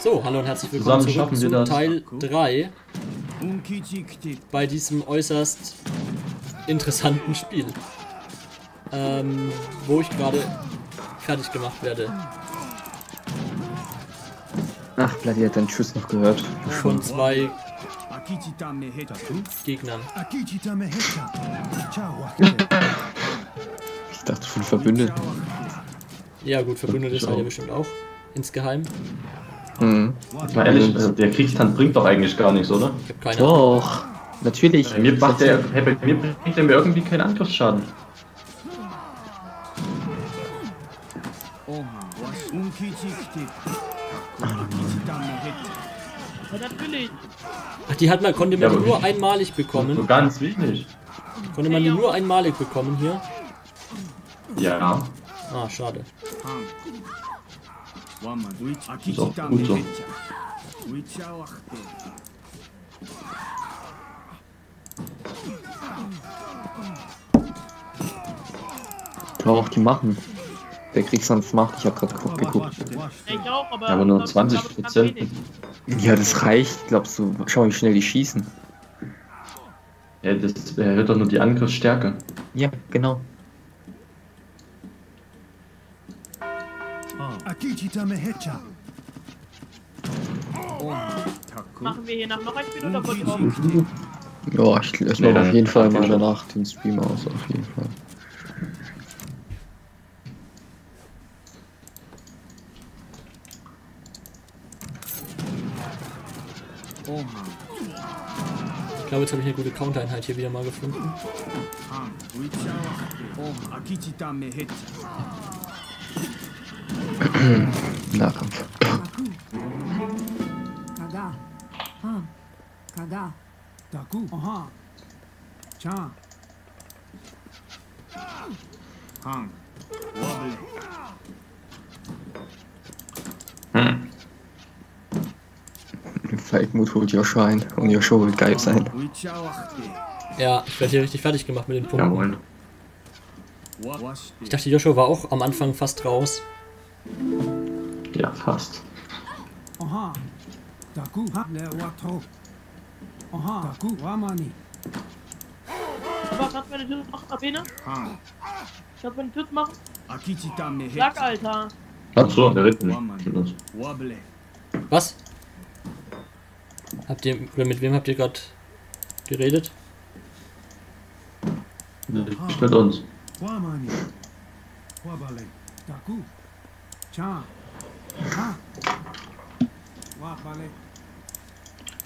So, hallo und herzlich willkommen zurück zu. Teil 3 bei diesem äußerst interessanten Spiel. Ähm, wo ich gerade fertig gemacht werde. Ach, Bloody hat deinen Schuss noch gehört. Von zwei Gegnern. Ich dachte von Verbündeten. Ja gut, Verbündete seid ihr bestimmt auch. Insgeheim. Mhm. Mal ehrlich, also der Kriegstand bringt doch eigentlich gar nichts, oder? Keine Ahnung. Doch, natürlich. Bei mir, macht der, hey, bei mir bringt der mir irgendwie keinen Angriffsschaden. Ach, die hat man, konnte man Ja, nur einmalig So bekommen. ganz wenig. Konnte man die nur einmalig bekommen hier. Ja. Ah, schade. Ist auch gut so. Doch, die machen. Der Kriegsanz macht, ich habe gerade geguckt. Ich auch, aber. Aber nur das- 20 das ist ganz Prozent. Ja, das reicht. Glaubst du, schau, wie schnell die schießen. Ja, das erhöht doch nur die Angriffsstärke. Ja, genau. Machen wir hier nach noch ein Spiel oder wollt ihr auch? Ja, ich, ich Nee, mache auf jeden Fall mal danach den Stream aus, auf jeden Fall. Ich glaube, jetzt habe ich eine gute Countereinheit hier wieder mal gefunden. Nahkampf. Wobble. Falkmut holt Joshua ein und Joshua wird geil sein. Ja, ich werde hier richtig fertig gemacht mit den Punkten. Jawohl. Ich dachte, Joshua war auch am Anfang fast raus. Ja, fast. Aha. Taku. Ha. Le watro. Aha. Taku. Wamani. Was kannst du meine Tür Abene? Han. Kannst du meine Tür me Sag, Alter. Achso, der Ritt Wamani. nicht. Was? Habt ihr, oder mit wem habt ihr gerade geredet? Nicht mit uns. Wamani. Wabale. Taku. Chan. Ha. Wabale.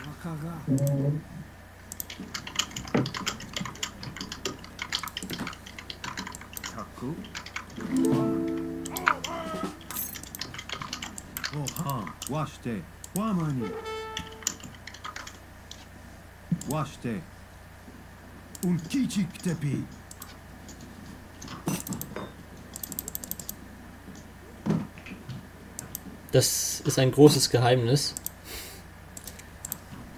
Wakaga. Taku. Oha. Washte. Wamani. Washte. Un kichik tepi. Das ist ein großes Geheimnis.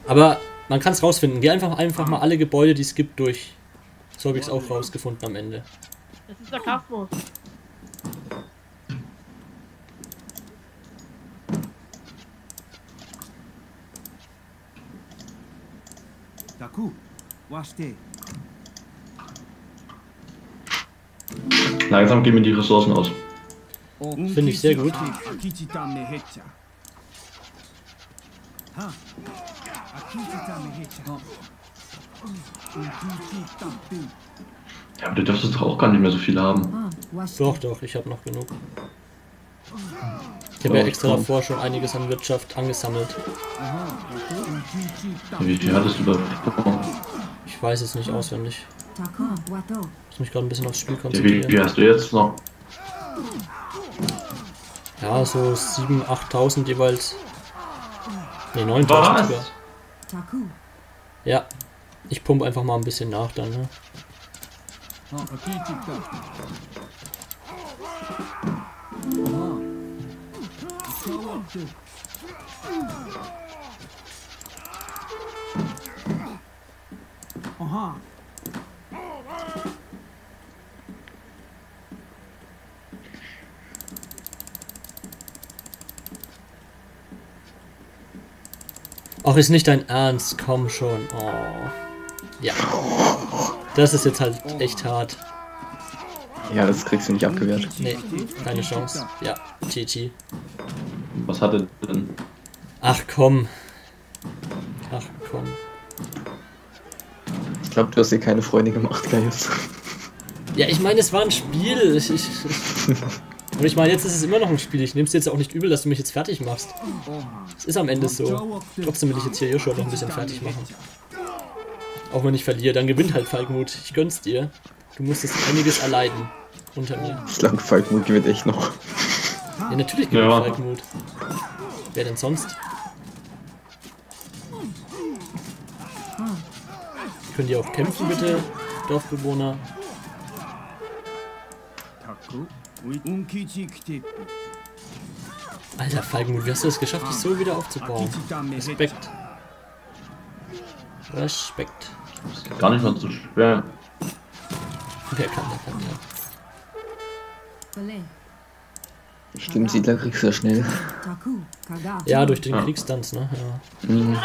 Aber man kann es rausfinden. Geh einfach, einfach mal alle Gebäude, die es gibt, durch. So habe ich es auch rausgefunden am Ende. Das ist Sarkasmus. Taku. Washte. Langsam gehen mir die Ressourcen aus. Finde ich sehr gut. Ja, aber du dürftest doch auch gar nicht mehr so viele haben. Doch, doch, ich habe noch genug. Ich habe ja extra davor schon einiges an Wirtschaft angesammelt. Wie viel hattest du da? Ich weiß es nicht auswendig. Ich muss mich gerade ein bisschen aufs Spiel Ja, wie, konzentrieren. wie hast du jetzt noch? Ja, so 7.000, 8.000 jeweils. Ne, 9.000 Was? sogar. Taku. Ja, ich pumpe einfach mal ein bisschen nach dann. Ne? Aha. Ach, ist nicht dein Ernst, komm schon. Oh. Ja. Das ist jetzt halt echt hart. Ja, das kriegst du nicht abgewehrt. Nee, keine Chance. Ja, GG. Was hat er denn? Ach komm. Ach komm. Ich glaube, du hast dir keine Freunde gemacht, Gaius. Ja, ich meine, es war ein Spiel. Ich, ich, und ich meine, jetzt ist es immer noch ein Spiel. Ich nehme es jetzt auch nicht übel, dass du mich jetzt fertig machst. Es ist am Ende so. Trotzdem will ich jetzt hier Joshua noch ein bisschen fertig machen. Auch wenn ich verliere, dann gewinnt halt Falkmut. Ich gönn's dir. Du musstest einiges erleiden. Unter mir. Ich glaube, Falkmut gewinnt echt noch. Ja, natürlich gewinnt Ja. Falkmut. Wer denn sonst? Könnt ihr auch kämpfen, bitte, Dorfbewohner? Taku. Alter, Falkmut, wie hast du es geschafft, dich so wieder aufzubauen? Respekt. Respekt. Das ist gar nicht mal so schwer. Wer kann, der kann, ja. Stimmt, Siedler kriegst du ja schnell. Ja, durch den Ja. Kriegstanz, ne? Ja. Mhm.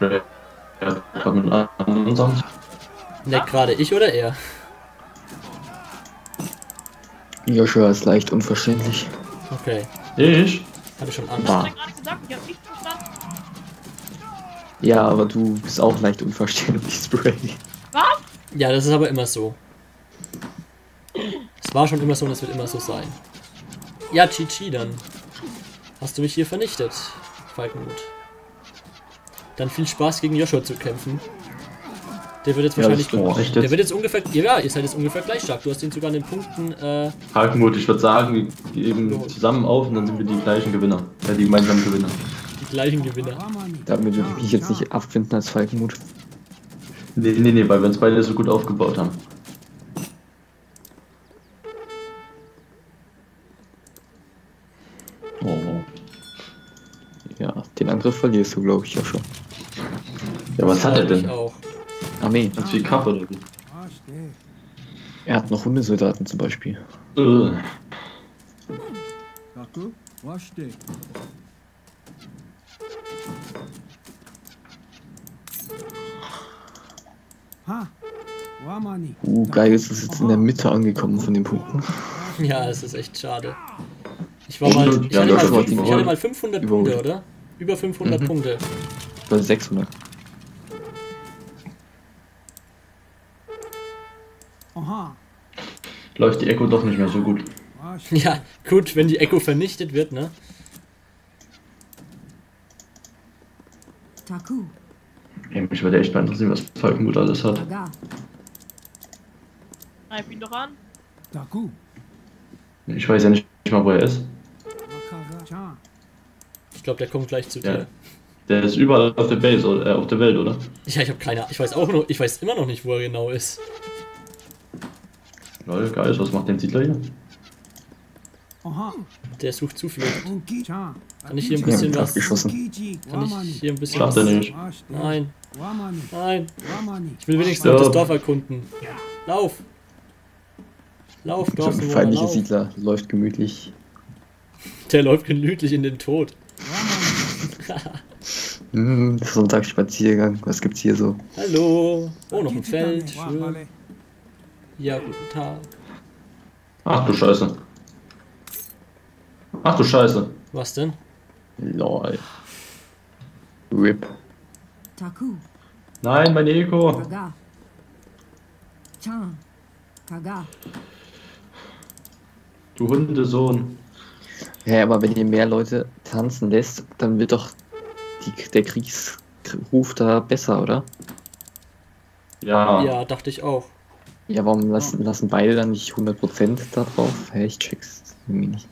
Ja, mit anderen. Leckt gerade ich oder er? Joshua ist leicht unverständlich. Okay, Ich? hatte schon Angst. Was Ah. hat gerade gesagt? Ich hab nichts verstanden. Ja, aber du bist auch leicht unverständlich, Spray. Was? Ja, das ist aber immer so. Es war schon immer so und es wird immer so sein. Ja, GG dann. Hast du mich hier vernichtet, Falkenmut. Dann viel Spaß gegen Joshua zu kämpfen. Der wird jetzt Ja, wahrscheinlich. Echt der jetzt? wird jetzt ungefähr. Ja, ihr seid jetzt ungefähr gleich stark. Du hast ihn sogar an den Punkten. Äh, Harkmut, ich würde sagen, wir geben zusammen auf und dann sind wir die gleichen Gewinner. Ja, die gemeinsamen Gewinner. die gleichen Gewinner. Damit würde ich mich jetzt nicht abfinden als Falkenmut. Nee, nee, nee, weil wir uns beide so gut aufgebaut haben. Oh. Ja, den Angriff verlierst du, glaube ich, ja schon. Ja, was hat er denn? auch. Armee. Ganz viel Kappe oder wie? Ashte. Er hat noch Hundesoldaten zum Beispiel. Äh. Uh, Gaius ist jetzt in der Mitte angekommen von den Punkten. Ja, es ist echt schade. Ich war mal. Ich Ja, hatte, mal, ich hatte mal 500 Überholt. Punkte, oder? Über 500 Mhm. Punkte. Oder 600. läuft die Echo doch nicht mehr so gut. Ja, gut, wenn die Echo vernichtet wird, ne? Taku. Ey, mich würde echt mal interessieren, was Falkenmut alles hat. Greif ihn doch an. Taku. Ich weiß ja nicht mal, wo er ist. Ich glaube, der kommt gleich zu Ja. dir. Der ist überall auf der Base, oder, äh, auf der Welt, oder? Ja, ich habe keine Ich weiß auch noch, ich weiß immer noch nicht, wo er genau ist. Lol, geil, was macht der Siedler hier? Aha. Der sucht Zuflucht. Unki. Chan. Kann ich hier ein bisschen was. geschossen. Kann ich hier ein bisschen Schafft was. er nicht. Nein, nein. Ich will wenigstens noch das Dorf erkunden. Lauf! Lauf, Schon Dorfbewohner, feindliche lauf. Siedler, läuft gemütlich. Der läuft gemütlich in den Tod. Hm, Sonntagsspaziergang, was gibt's hier so? Hallo! Oh, noch ein Feld. Schön. Ja, guten Tag. Ach du Scheiße. Ach du Scheiße. Was denn? Lol. RIP. Taku. Nein, meine Echo. Kaga. Chan. Kaga. Du Hundesohn. Ja, aber wenn ihr mehr Leute tanzen lässt, dann wird doch die, der Kriegsruf da besser, oder? Ja. Ja, dachte ich auch. Ja, warum lassen, lassen beide dann nicht 100% da drauf? Hä, ich check's irgendwie nicht.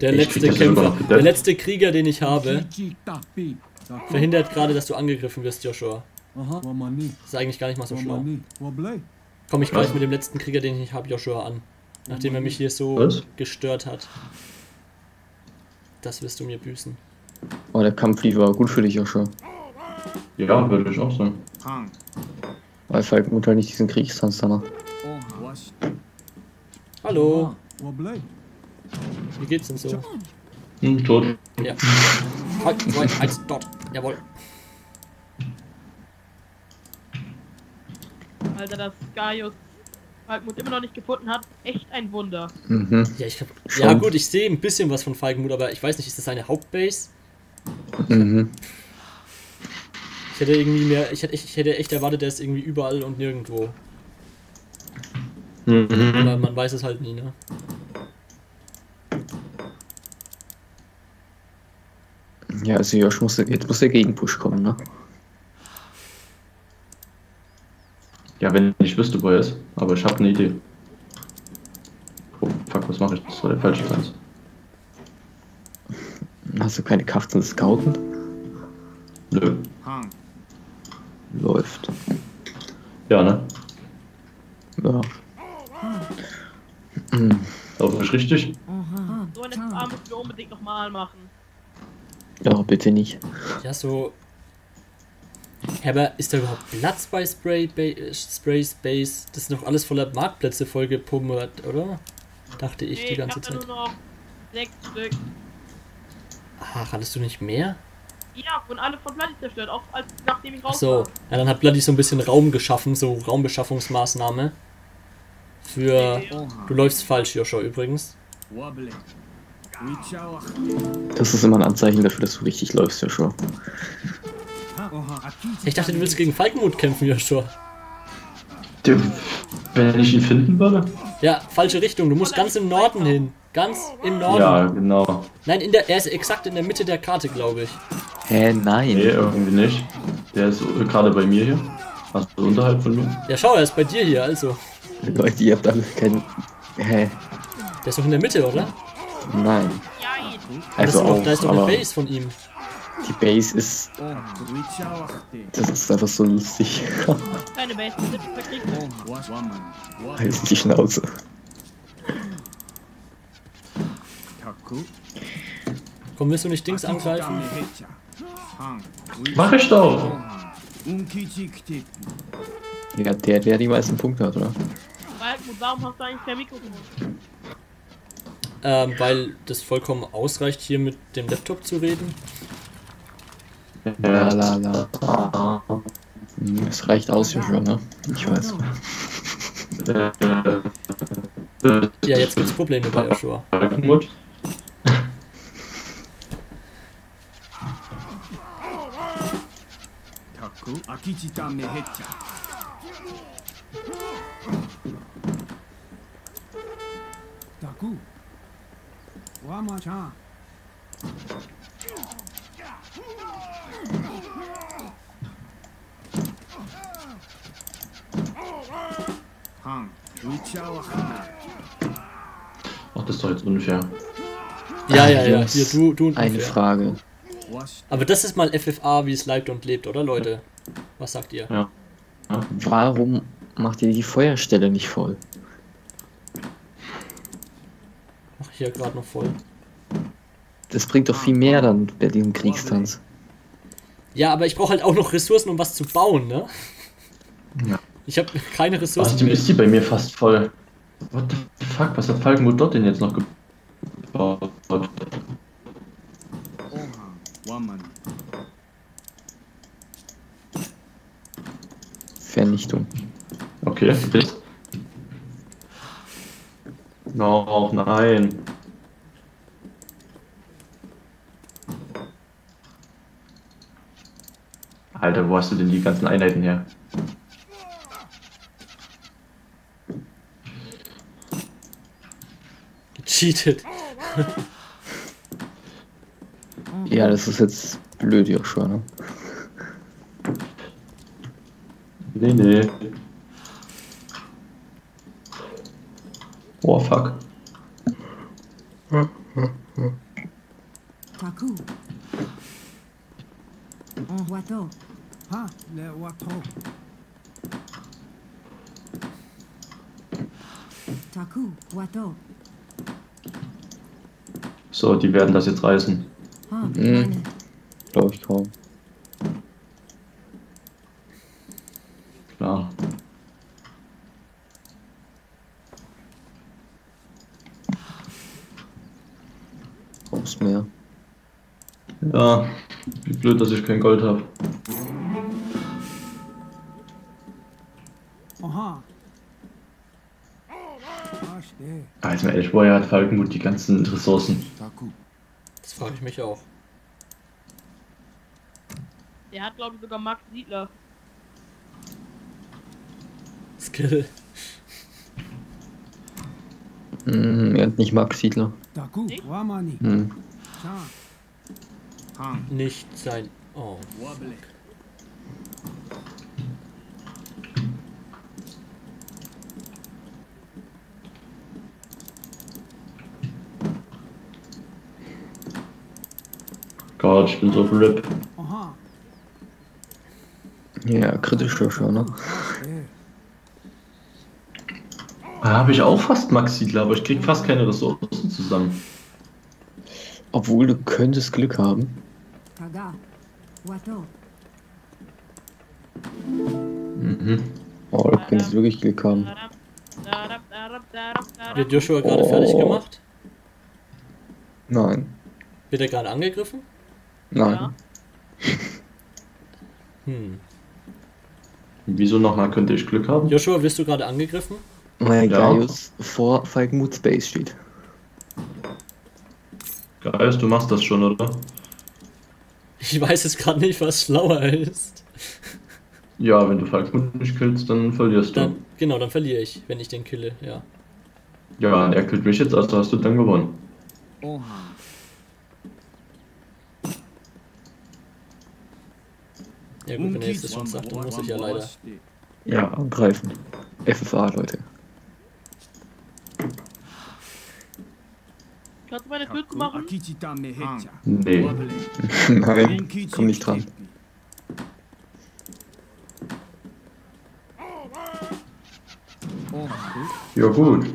Der Ich letzte Kämpfer, der letzte Krieger, den ich habe, verhindert gerade, dass du angegriffen wirst, Joshua. Das ist eigentlich gar nicht mal so schlau. Wamani. Wablei. Komm ich gleich mit dem letzten Krieger, den ich habe, Joshua an. Nachdem er mich hier so Was? gestört hat. Das wirst du mir büßen. Oh, der Kampf lief aber gut für dich schon. Ja, würde ich auch sagen. Weil Falkenmut halt nicht diesen Kriegstanz. Oh. Washte. Hallo, wie geht's denn so? Hm, tot. Ja. Halt, zwei, eins, dort. Jawohl. Alter, dass Gaius Falkmut immer noch nicht gefunden hat, echt ein Wunder. Mhm. Ja, ich hab, ja gut, ich sehe ein bisschen was von Falkenmut, aber ich weiß nicht, ist das seine Hauptbase? Mhm. Ich hätte irgendwie mehr, ich hätte, ich hätte echt erwartet, der ist irgendwie überall und nirgendwo. Mhm. Aber man weiß es halt nie, ne? Ja, also Josh muss, jetzt muss der Gegenpush kommen, ne? Ja, wenn ich wüsste, wo er ist. Aber ich habe eine Idee. Oh, fuck, was mache ich? Das war der falsche Tanz. Hast du keine Kraft zum Scouten? Nö. Läuft. Ja, ne? Ja. Mhm. Laufe ich richtig? So eine FA müssen wir unbedingt nochmal machen. Ja, bitte nicht. Ja, so. Aber ist da überhaupt Platz bei Spray, ba Spray Space? Das sind doch alles voller Marktplätze vollgepummert, oder? Dachte ich Nee, die ganze ich Zeit. nur noch sechs Stück. Ach, hattest du nicht mehr? Ja, und alle von Bloody zerstört, auch als, nachdem ich raus so. war. Ja, dann hat Bloody so ein bisschen Raum geschaffen, so Raumbeschaffungsmaßnahme. Für. Du läufst falsch, Joshua, übrigens. Das ist immer ein Anzeichen dafür, dass du richtig läufst, Joshua. Ich dachte, du willst gegen Falkenmut kämpfen, Joshua. Wenn ich ihn finden würde? Ja, falsche Richtung. Du musst ganz im Norden hin. Ganz im Norden. Ja, genau. Nein, in der, er ist exakt in der Mitte der Karte, glaube ich. Hä, nein. Nee, irgendwie nicht. Der ist gerade bei mir hier. Also unterhalb von mir. Ja, schau, er ist bei dir hier, also. Leute, ihr habt alle keinen. Hä? Der ist doch in der Mitte, oder? Nein. Ja, Da Also ist doch, auch, da ist doch eine Base von ihm. die Base ist. Das ist einfach so lustig. keine Base. What? Halt die Schnauze. Komm, willst du nicht Dings angreifen? Mach ich doch! Ja, der, der die meisten Punkte hat, oder? Warum hast du eigentlich kein Mikrofon? Ähm, weil das vollkommen ausreicht, hier mit dem Laptop zu reden. La la la. Es reicht aus, Joshua, ne? Ich weiß. Ja, jetzt gibt's Probleme bei Joshua. Falkenmut. Akichita mehecha. Taku. Wama-chan. Wichawach. Ach, das ist doch jetzt unfair. Ja, ja, ja. Hier, du, du und Eine unfair. Frage. Aber das ist mal FFA, wie es lebt und lebt, oder Leute? Was sagt ihr? Ja. ja. Warum macht ihr die Feuerstelle nicht voll? Mach ich hier gerade noch voll. Das bringt doch viel mehr dann bei diesem Kriegstanz. Ja, aber ich brauche halt auch noch Ressourcen, um was zu bauen, ne? Ja. Ich habe keine Ressourcen die mehr. ist die bei mir fast voll. What the fuck, was hat Falkenmut dort denn jetzt noch gebaut? Oha. Waman. Vernichtung. Okay, jetzt. No, nein. Alter, wo hast du denn die ganzen Einheiten her? Gecheatet. Ja, das ist jetzt blöd, Joshua, ne? Nee, nee. Oh, fuck. Taku. En Huato. Ha, le wato. Taku. Huato. So, die werden das jetzt reißen. Ha. Meine. Glaube ich kaum. Klar. Brauchst mehr. Ja, wie blöd, dass ich kein Gold habe. Aha. Ah, mal ehrlich, woher hat Falkenmut die ganzen Ressourcen? Das frage ich mich auch. Der hat, glaube ich, sogar Max Siedler. Skill. Hm, er hat nicht Max Siedler. Hm. Nicht sein. Oh. Gott, ich bin so RIP. Aha. Ja, kritischer schon, ne? Habe ich auch fast Max Siedler, aber ich krieg fast keine Ressourcen zusammen. Obwohl du könntest Glück haben. Mhm. Oh, du könntest wirklich Glück haben. Wird Joshua gerade Oh. fertig gemacht? Nein. Wird er gerade angegriffen? Nein. Ja. Hm. Wieso nochmal könnte ich Glück haben? Joshua, wirst du gerade angegriffen? Weil Ja. Gaius vor Falkenmut Space steht. Geist, du machst das schon, oder? Ich weiß jetzt gerade nicht, was schlauer ist. Ja, wenn du Falkenmut nicht killst, dann verlierst du. Dann, genau, dann verliere ich, wenn ich den kille, ja. Ja, er killt mich jetzt, also hast du dann gewonnen. Oha. Ja gut, wenn er jetzt das schon sagt, dann muss ich ja leider. Ja, angreifen. FFA, Leute. Kannst du meine Tür machen? Nee. Nein, komm nicht dran. Ja gut.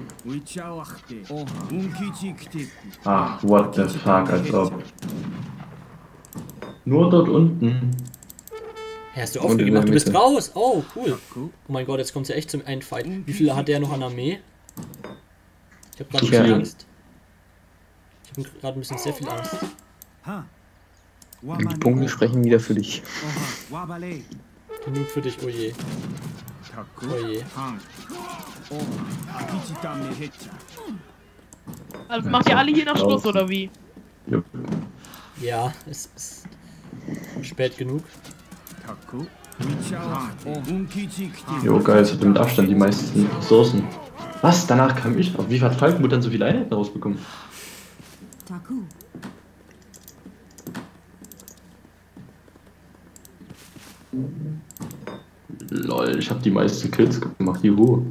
Ach, what the fuck, als ob. Nur dort unten. Hä, hast du? Ach, der du bist raus! Oh, cool. Oh mein Gott, jetzt kommt ja echt zum Endfight. Wie viele hat der noch an Armee? Ich hab gerade ein Ja. bisschen Angst. Ich hab gerade ein bisschen sehr viel Angst. Die Punkte sprechen wieder für dich. Genug für dich, oh je. Taku. Oh je. Han. Oha. Akichita mehecha. Also macht ihr alle hier noch Schluss, oder wie? Ja, es ist spät genug. Jo, geil, es hat mit Abstand die meisten Ressourcen. Was? Danach kam ich. Aber wie hat Falkenmut dann so viele Einheiten rausbekommen? Lol, ich habe die meisten Kills gemacht, juhu.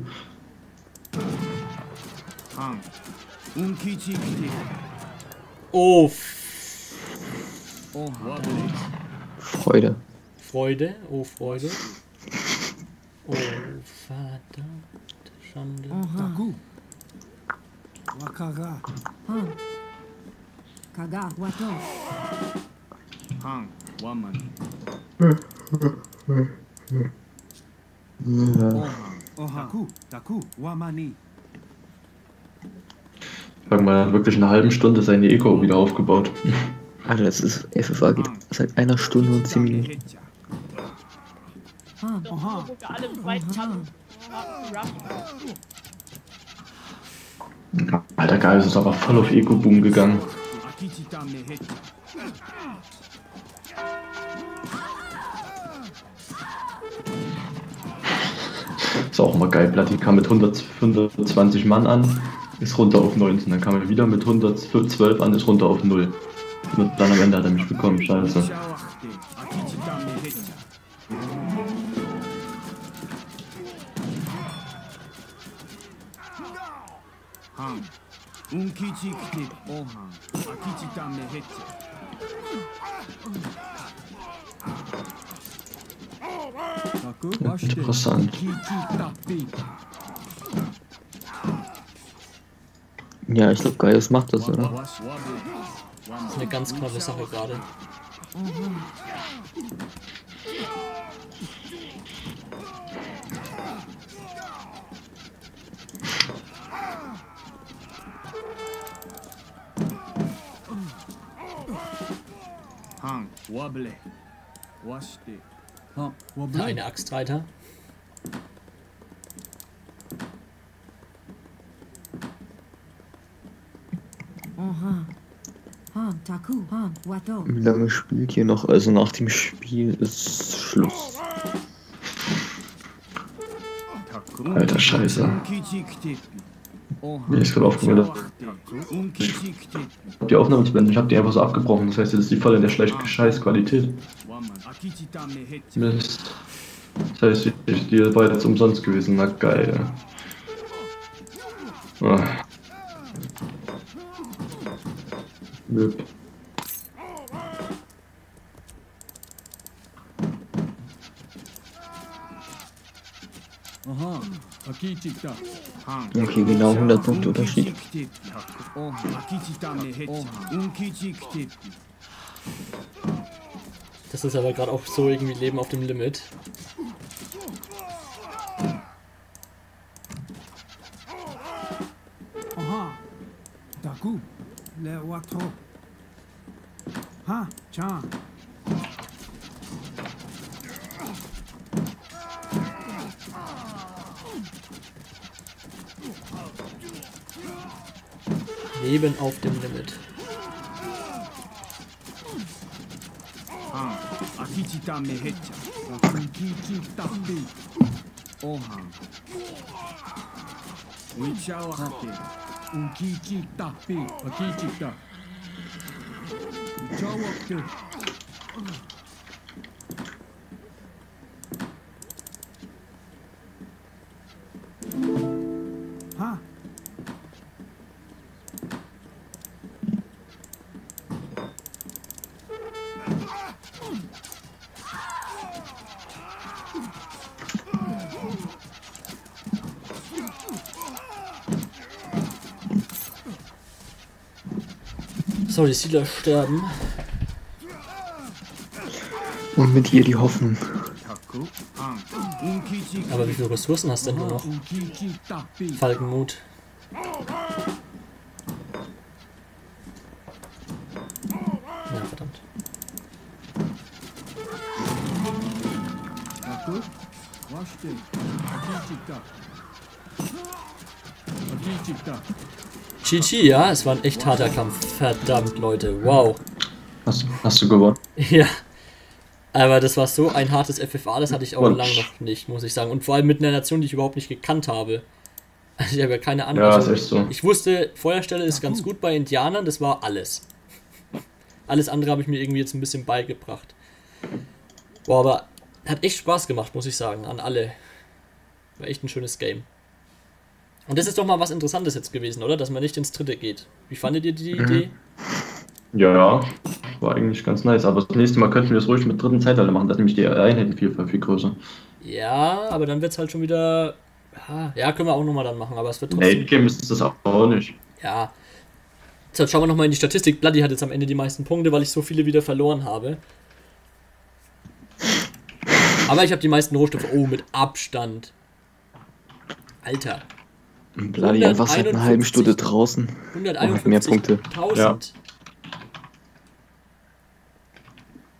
Oh. Freude. Freude, oh Freude. Oh, verdammt, Schande. Aha. Taku. Wakaga. Han. Kaga. Wato. Han. Wamani. Oha. Oha. Taku. Taku. Wamani. Er hat wirklich in einer halben Stunde seine Eco wieder aufgebaut. Alter, das ist FFA geht seit einer Stunde und 10 Minuten. Han. Doch, Aha. wo wir alle Aha. hatten. Alter, geil, ist aber voll auf Eco-Boom gegangen. Ist auch mal geil, Platti kam mit 100, 120 Mann an, ist runter auf 19. Dann kam er wieder mit 112 an, ist runter auf 0. Und dann am Ende hat er mich bekommen, scheiße. Unkichikte. Oha. Akichita mehecha. Taku. Interessant. Ja, ich glaube, Gaius macht das, oder? Das ist eine ganz knappe Sache gerade. Wobble. Washte. Oh, wobble. Eine Axtreiter. Aha. Wie lange spielt hier noch? Also nach dem Spiel ist Schluss. Alter Scheiße. Nee, ist gerade aufgemeldet. Ich hab die Aufnahme zu beenden, ich hab die einfach so abgebrochen. Das heißt, jetzt ist die Falle in der schlechten Scheißqualität. Mist. Das heißt, ich, die war jetzt umsonst gewesen. Na geil. Ah. Möp. Okay, genau 100 Punkte Unterschied. Das ist aber gerade auch so irgendwie Leben auf dem Limit. Kikita mehecha. Kichita pi. Ohan. Wichao hake. kichita pi. Akikita. Wichao hake. soll die Siedler sterben. Und mit ihr die Hoffnung. Aber wie viele Ressourcen hast du denn nur noch? Falkenmut. Na ja, verdammt. GG, ja, es war ein echt harter Kampf. Verdammt, Leute. Wow. Hast, hast du gewonnen? Ja. Aber das war so ein hartes FFA, das hatte ich auch lange noch nicht, muss ich sagen. Und vor allem mit einer Nation, die ich überhaupt nicht gekannt habe. Also ich habe ja keine Ahnung. Ja, also ist echt so. Ich wusste, Feuerstelle ist ganz gut bei Indianern, das war alles. Alles andere habe ich mir irgendwie jetzt ein bisschen beigebracht. Boah, aber hat echt Spaß gemacht, muss ich sagen, an alle. War echt ein schönes Game. Und das ist doch mal was Interessantes jetzt gewesen, oder? Dass man nicht ins dritte geht. Wie fandet ihr die Idee? Ja, war eigentlich ganz nice. Aber das nächste Mal könnten wir das ruhig mit dritten Zeitalter machen. Da sind nämlich die Einheiten viel, viel größer. Ja, aber dann wird es halt schon wieder. Ja, können wir auch nochmal dann machen, aber es wird trotzdem. Late Game ist das auch nicht. Ja. Jetzt schauen wir nochmal in die Statistik. Bloody hat jetzt am Ende die meisten Punkte, weil ich so viele wieder verloren habe. Aber ich habe die meisten Rohstoffe. Oh, mit Abstand. Alter. Bloody einfach seit einer halben Stunde draußen. 151.000. mehr Punkte. Ja.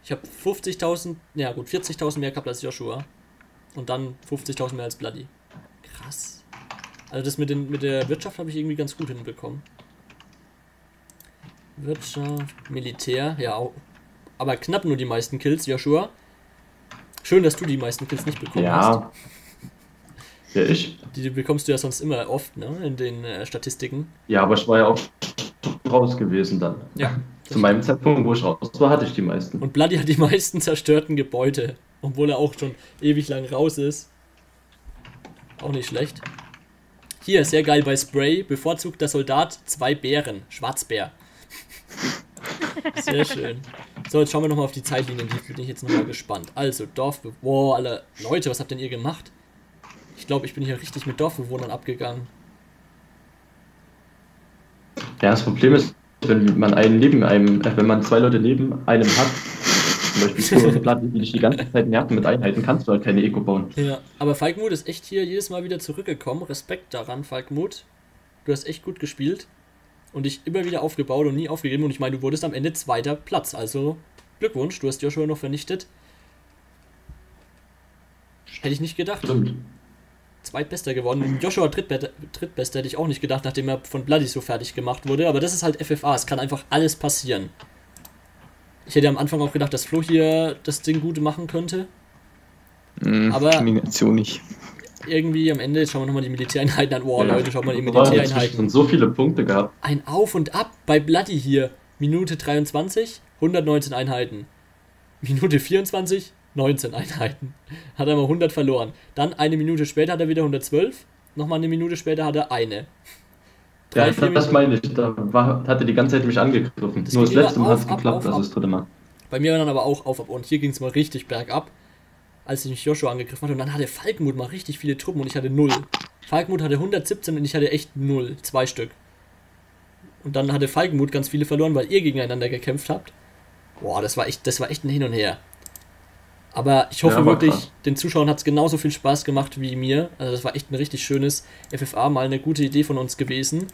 Ich habe 50.000, ja gut, 40.000 mehr gehabt als Joshua. Und dann 50.000 mehr als Bloody. Krass. Also das mit, den, mit der Wirtschaft habe ich irgendwie ganz gut hinbekommen. Wirtschaft, Militär, ja auch. Aber knapp nur die meisten Kills, Joshua. Schön, dass du die meisten Kills nicht bekommen hast. Ja. Ich? Die bekommst du ja sonst immer oft, ne? In den äh, Statistiken. Ja, aber ich war ja auch raus gewesen dann. Ja. Zu meinem Zeitpunkt, wo ich raus war, hatte ich die meisten. Und Bloody hat die meisten zerstörten Gebäude, obwohl er auch schon ewig lang raus ist. Auch nicht schlecht. Hier, sehr geil bei Spray, bevorzugt der Soldat zwei Bären, Schwarzbär. Sehr schön. So, jetzt schauen wir nochmal auf die Zeitlinien, die bin ich jetzt nochmal gespannt. Also, Dorfbe... Wow, alle Leute, was habt denn ihr gemacht? Ich glaube, ich bin hier richtig mit Dorfbewohnern abgegangen. Ja, das Problem ist, wenn man einen neben einem, äh, wenn man zwei Leute neben einem hat, zum Beispiel so Platten, die dich die ganze Zeit nerven mit Einheiten, kannst du halt keine Eco bauen. Ja, aber Falkmut ist echt hier jedes Mal wieder zurückgekommen. Respekt daran, Falkmut. Du hast echt gut gespielt und dich immer wieder aufgebaut und nie aufgegeben. Und ich meine, du wurdest am Ende zweiter Platz. Also Glückwunsch, du hast Joshua noch vernichtet. Hätte ich nicht gedacht. Stimmt. Zweitbester geworden. Joshua Drittbester, Drittbester hätte ich auch nicht gedacht, nachdem er von Bloody so fertig gemacht wurde. Aber das ist halt FFA, es kann einfach alles passieren. Ich hätte am Anfang auch gedacht, dass Flo hier das Ding gut machen könnte. Hm, Aber- Kombination nicht. Irgendwie am Ende, jetzt schauen wir nochmal die Militäreinheiten an. Oh Ja. Leute, schaut mal die Militäreinheiten. schon so viele Punkte gehabt. Ein Auf und Ab bei Bloody hier. Minute 23, 119 Einheiten. Minute 24, 19 Einheiten. Hat er mal 100 verloren. Dann eine Minute später hat er wieder 112. Nochmal eine Minute später hat er eine. Drei, Ja, das Minuten. meine ich. Da war, hat er die ganze Zeit mich angegriffen. Das Nur das letzte Mal hat es geklappt, auf, also das dritte Mal. Bei mir war dann aber auch auf ab und hier ging es mal richtig bergab, als ich mich Joshua angegriffen hatte. Und dann hatte Falkenmut mal richtig viele Truppen und ich hatte null. Falkenmut hatte 117 und ich hatte echt null. Zwei Stück. Und dann hatte Falkenmut ganz viele verloren, weil ihr gegeneinander gekämpft habt. Boah, das war echt, das war echt ein Hin und Her. Aber ich hoffe Ja, wirklich, krass. den Zuschauern hat es genauso viel Spaß gemacht wie mir. Also das war echt ein richtig schönes FFA, mal eine gute Idee von uns gewesen.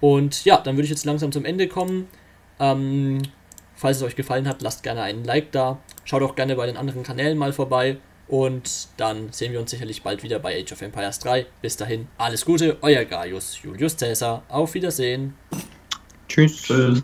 Und ja, dann würde ich jetzt langsam zum Ende kommen. Ähm, falls es euch gefallen hat, lasst gerne einen Like da. Schaut auch gerne bei den anderen Kanälen mal vorbei. Und dann sehen wir uns sicherlich bald wieder bei Age of Empires 3. Bis dahin, alles Gute, euer Gaius Julius Caesar. Auf Wiedersehen. Tschüss. Tschüss.